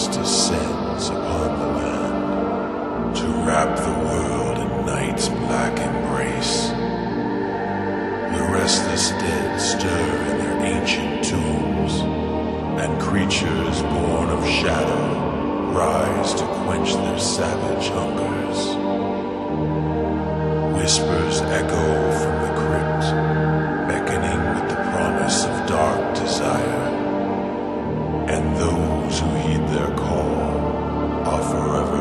darkness descends upon the land to wrap the world in night's black embrace. The restless dead stir in their ancient tombs, and creatures born of shadow rise to quench their savage hungers. Whispers echo from the crypt, beckoning with the promise of dark desire. And those. Who heed their call are forever.